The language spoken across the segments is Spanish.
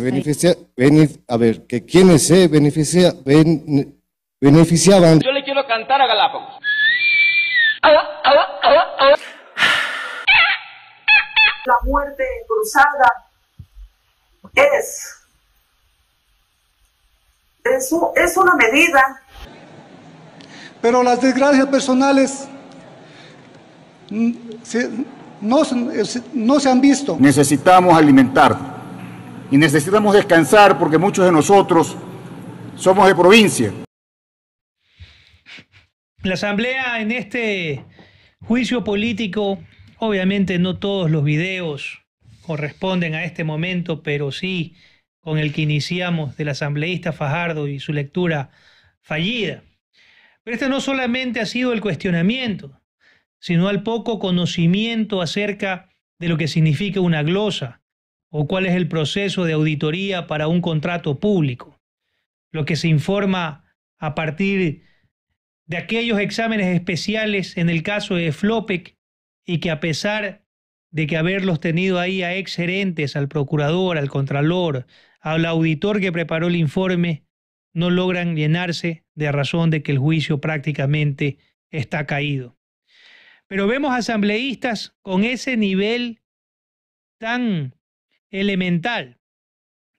beneficia, a ver, que quienes se beneficia, beneficiaban. Yo le quiero cantar a Galápagos. La muerte cruzada es, es, es una medida. Pero las desgracias personales no, no se han visto. Necesitamos alimentar y necesitamos descansar porque muchos de nosotros somos de provincia. La Asamblea en este juicio político, obviamente no todos los videos corresponden a este momento, pero sí con el que iniciamos del asambleísta Fajardo y su lectura fallida. Pero este no solamente ha sido el cuestionamiento, sino el poco conocimiento acerca de lo que significa una glosa, o cuál es el proceso de auditoría para un contrato público. Lo que se informa a partir de aquellos exámenes especiales en el caso de Flopec y que a pesar de que haberlos tenido ahí a ex gerentes, al procurador, al contralor, al auditor que preparó el informe, no logran llenarse de razón de que el juicio prácticamente está caído. Pero vemos asambleístas con ese nivel tan elemental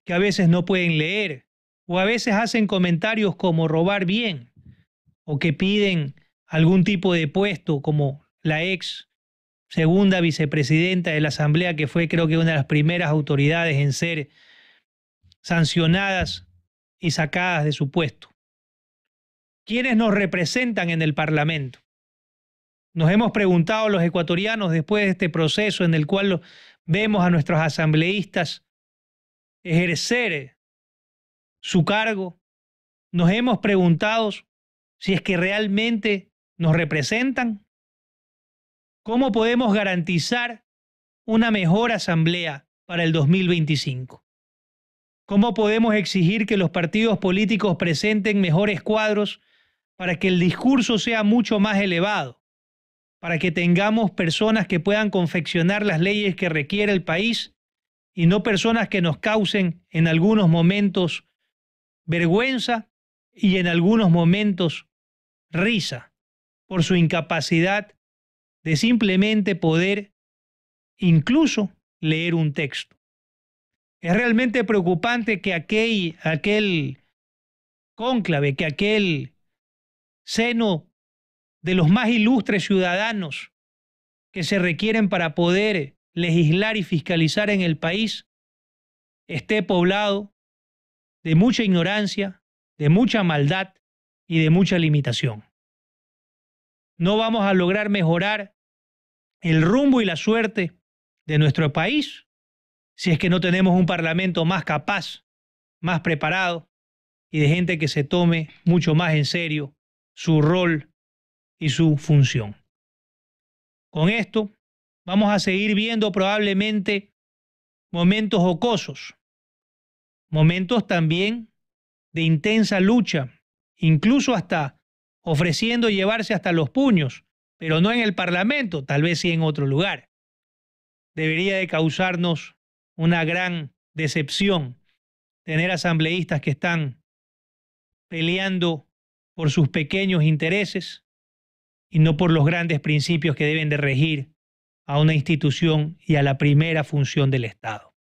que a veces no pueden leer o a veces hacen comentarios como robar bien o que piden algún tipo de puesto como la ex segunda vicepresidenta de la Asamblea que fue creo que una de las primeras autoridades en ser sancionadas y sacadas de su puesto. ¿Quiénes nos representan en el Parlamento? Nos hemos preguntado los ecuatorianos después de este proceso en el cual vemos a nuestros asambleístas ejercer su cargo, nos hemos preguntado si es que realmente nos representan. ¿Cómo podemos garantizar una mejor asamblea para el 2025? ¿Cómo podemos exigir que los partidos políticos presenten mejores cuadros para que el discurso sea mucho más elevado? Para que tengamos personas que puedan confeccionar las leyes que requiere el país y no personas que nos causen en algunos momentos vergüenza y en algunos momentos risa por su incapacidad de simplemente poder incluso leer un texto. Es realmente preocupante que aquel, aquel cónclave, que aquel seno de los más ilustres ciudadanos que se requieren para poder legislar y fiscalizar en el país esté poblado de mucha ignorancia, de mucha maldad y de mucha limitación. No vamos a lograr mejorar el rumbo y la suerte de nuestro país si es que no tenemos un parlamento más capaz, más preparado y de gente que se tome mucho más en serio su rol y su función. Con esto vamos a seguir viendo probablemente momentos jocosos, momentos también de intensa lucha, incluso hasta ofreciendo llevarse hasta los puños, pero no en el Parlamento, tal vez sí en otro lugar. Debería de causarnos una gran decepción tener asambleístas que están peleando por sus pequeños intereses, y no por los grandes principios que deben de regir a una institución y a la primera función del Estado.